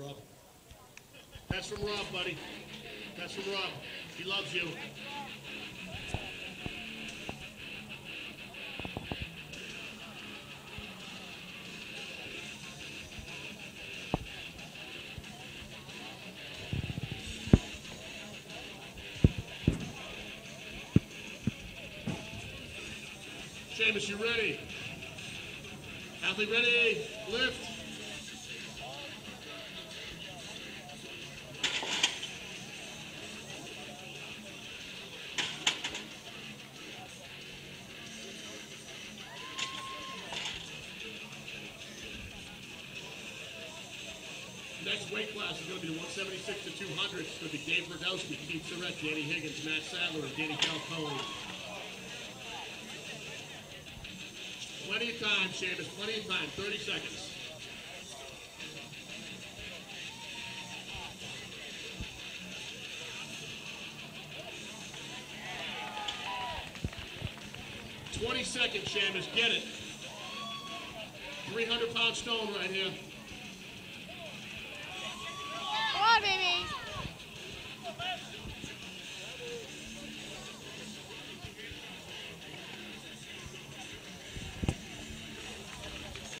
Rob. That's from Rob, buddy. That's from Rob. He loves you. Seamus, you ready? Athlete ready? Lift. Next weight class is going to be the 176 to 200. It's going to be Dave Brodowski, Keith Surratt, Danny Higgins, Matt Sadler, and Danny Calpone. Plenty of time, Seamus. Plenty of time. 30 seconds. Twenty seconds, Seamus. Get it. 300 pound stone right here.